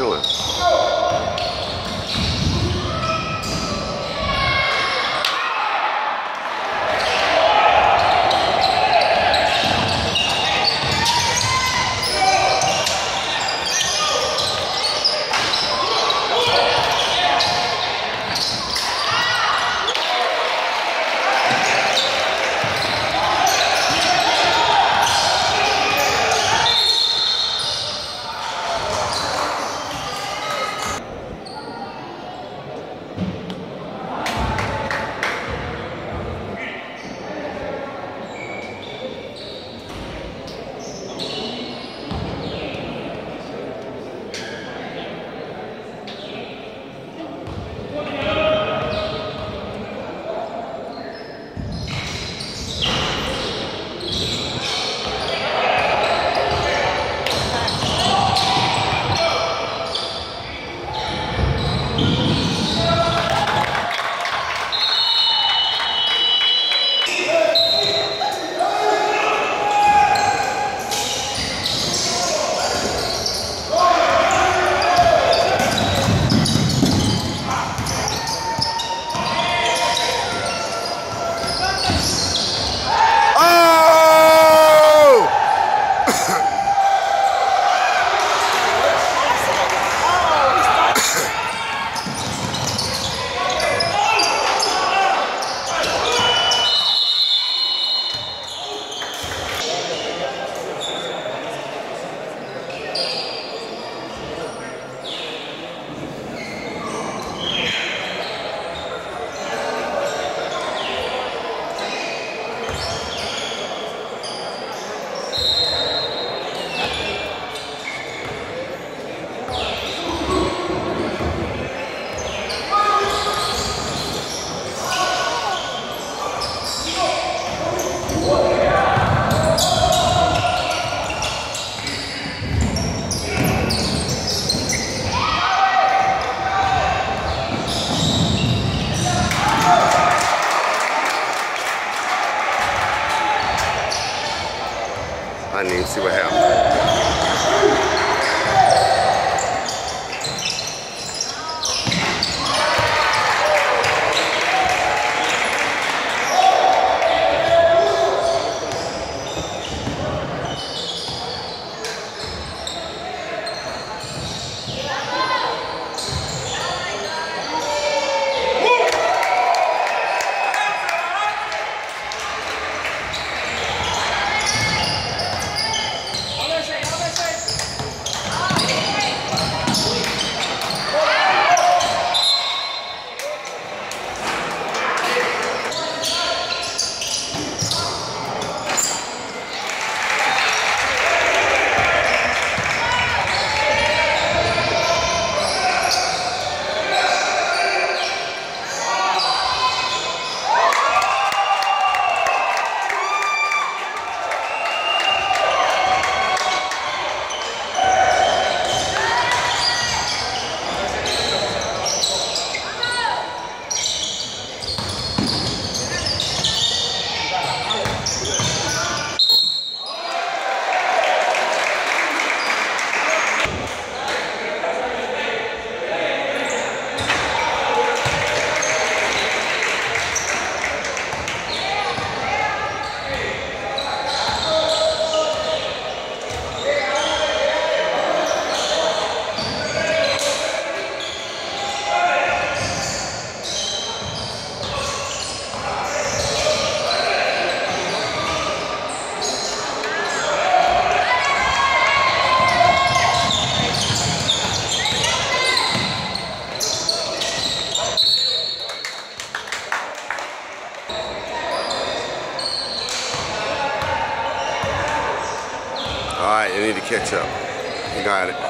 doing? Didn't see what happened. You need to catch up. You got it.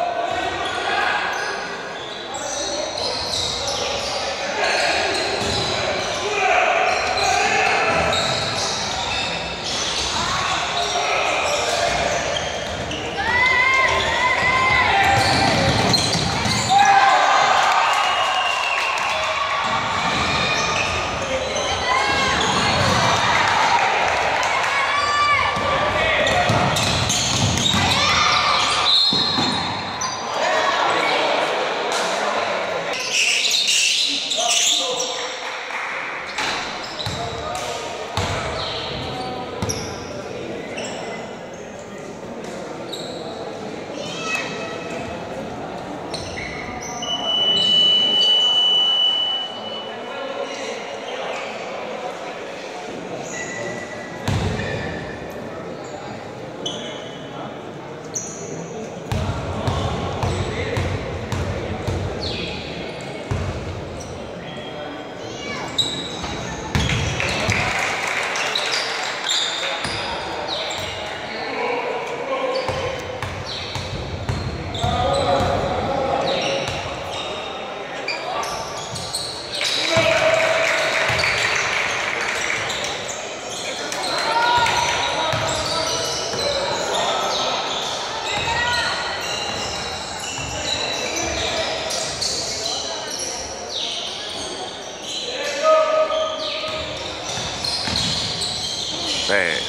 对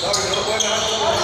Sorry, no,